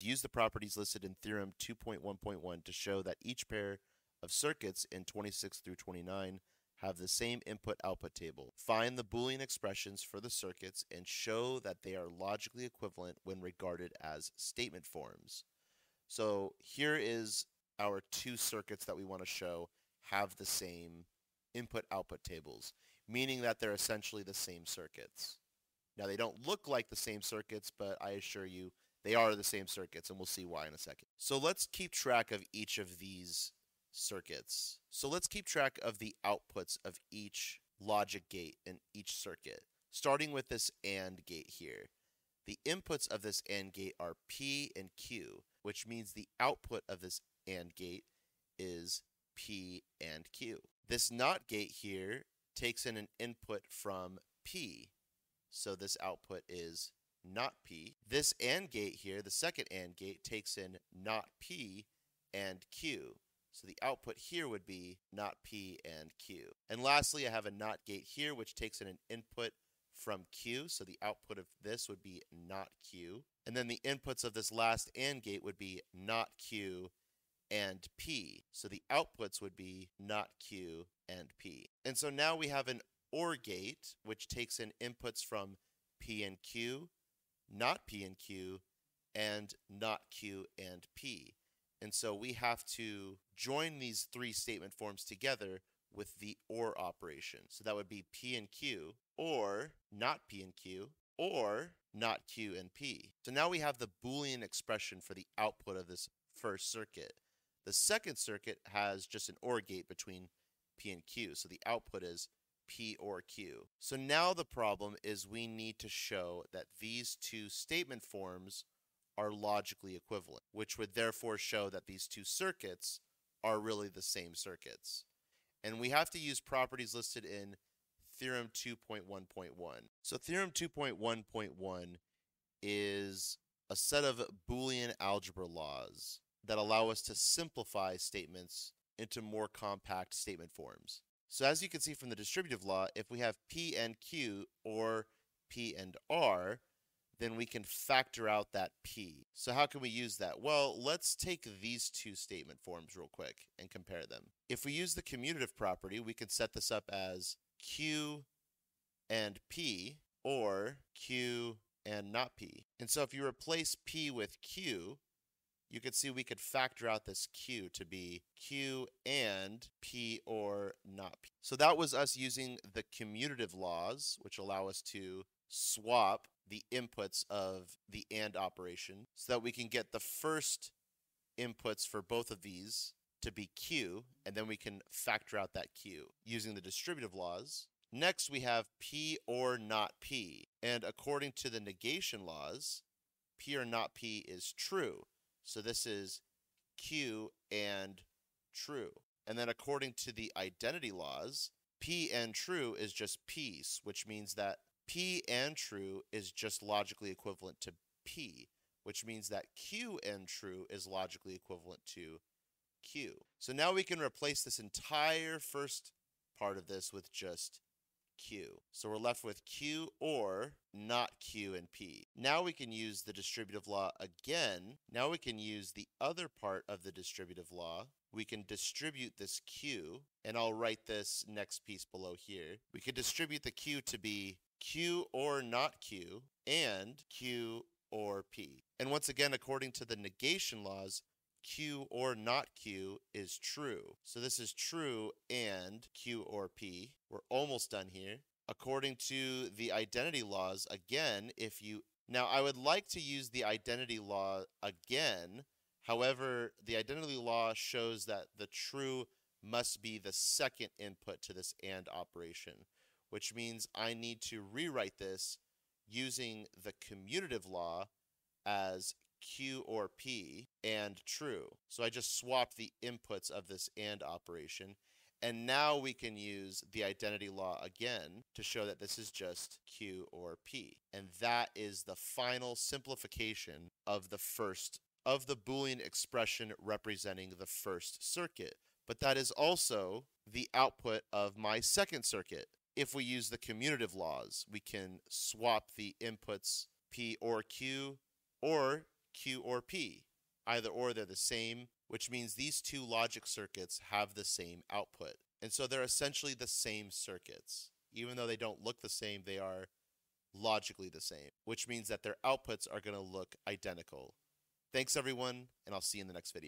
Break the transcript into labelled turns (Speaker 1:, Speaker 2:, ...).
Speaker 1: Use the properties listed in Theorem 2.1.1 to show that each pair of circuits in 26 through 29 have the same input-output table. Find the Boolean expressions for the circuits and show that they are logically equivalent when regarded as statement forms. So here is our two circuits that we want to show have the same input-output tables, meaning that they're essentially the same circuits. Now they don't look like the same circuits, but I assure you they are the same circuits, and we'll see why in a second. So let's keep track of each of these circuits. So let's keep track of the outputs of each logic gate in each circuit, starting with this AND gate here. The inputs of this AND gate are P and Q, which means the output of this AND gate is P and Q. This NOT gate here takes in an input from P, so this output is not P. This AND gate here, the second AND gate, takes in not P and Q. So the output here would be not P and Q. And lastly, I have a NOT gate here, which takes in an input from Q. So the output of this would be not Q. And then the inputs of this last AND gate would be not Q and P. So the outputs would be not Q and P. And so now we have an OR gate, which takes in inputs from P and Q, not P and Q, and not Q and P. And so we have to join these three statement forms together with the OR operation. So that would be P and Q, or not P and Q, or not Q and P. So now we have the Boolean expression for the output of this first circuit. The second circuit has just an OR gate between P and Q. So the output is P or Q. So now the problem is we need to show that these two statement forms are logically equivalent, which would therefore show that these two circuits are really the same circuits. And we have to use properties listed in Theorem 2.1.1. So Theorem 2.1.1 is a set of Boolean algebra laws that allow us to simplify statements into more compact statement forms. So as you can see from the distributive law, if we have P and Q or P and R, then we can factor out that P. So how can we use that? Well, let's take these two statement forms real quick and compare them. If we use the commutative property, we can set this up as Q and P or Q and not P. And so if you replace P with Q, you can see we could factor out this Q to be Q and P or not P. So that was us using the commutative laws, which allow us to swap the inputs of the AND operation so that we can get the first inputs for both of these to be Q, and then we can factor out that Q using the distributive laws. Next, we have P or not P. And according to the negation laws, P or not P is true. So this is Q and true. And then according to the identity laws, P and true is just P, which means that P and true is just logically equivalent to P, which means that Q and true is logically equivalent to Q. So now we can replace this entire first part of this with just Q. So we're left with Q or not Q and P. Now we can use the distributive law again. Now we can use the other part of the distributive law. We can distribute this Q, and I'll write this next piece below here. We can distribute the Q to be Q or not Q, and Q or P. And once again, according to the negation laws, Q or not Q is true. So this is true and Q or P. We're almost done here. According to the identity laws, again, if you now I would like to use the identity law again. However, the identity law shows that the true must be the second input to this AND operation which means I need to rewrite this using the commutative law as Q or P and true. So I just swapped the inputs of this AND operation. And now we can use the identity law again to show that this is just Q or P. And that is the final simplification of the first, of the Boolean expression representing the first circuit. But that is also the output of my second circuit if we use the commutative laws, we can swap the inputs P or Q or Q, or P. Either or they're the same, which means these two logic circuits have the same output. And so they're essentially the same circuits. Even though they don't look the same, they are logically the same, which means that their outputs are going to look identical. Thanks everyone, and I'll see you in the next video.